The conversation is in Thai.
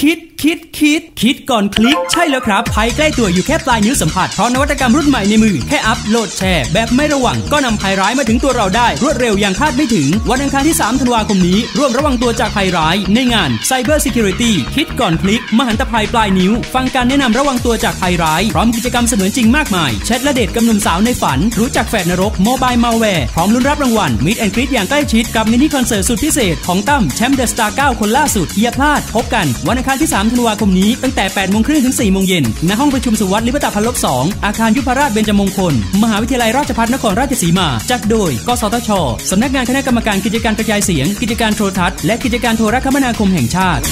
คิด คิดคิด คิดก่อนคลิกใช่แล้วครับภัยใกล้ตัวอยู่แค่ปลายนิ้วสัมผัสเพราะนวัตกรรมรุ่นใหม่ในมือแค่อัพโหลดแชร์แบบไม่ระวังก็นำภัยร้ายมาถึงตัวเราได้ รวดเร็วอย่างคาดไม่ถึง วันอังคารที่ 3 ธันวาคมนี้ ร่วมระวังตัวจากภัยร้าย ในงาน Cyber Security คิดก่อนคลิก มหันตภัยปลายนิ้ว ฟังการแนะนำระวังตัวจากภัยร้าย พร้อมกิจกรรมเสมือนจริงมากมายแชทและเดทกับหนุ่มสาวในฝัน รู้จักแฝดนรก mobile malware พร้อมลุ้นรับรางวัล meet and greet อย่างใกล้ชิดกับมินิคอนเสิร์ตสุดพิเศษของตั้มแชมป์ The Star 9คนล่าสุดอย่าพลาดพบกันวันอังคารที่3 ธันวาคมนี้ ตั้งแต่8โมงครึ่งถึง4โมงเย็นณห้องประชุมสุวัสดิ์ลิบตาพันลบ2อาคารยุพราชเบญจมงคล มหาวิทยาลัยราชภัฏนครราชสีมา จัดโดย กสทช สำนักงานคณะกรรมการกิจการกระจายเสียง กิจการโทรทัศน์ และกิจการโทรคมนาคมแห่งชาติ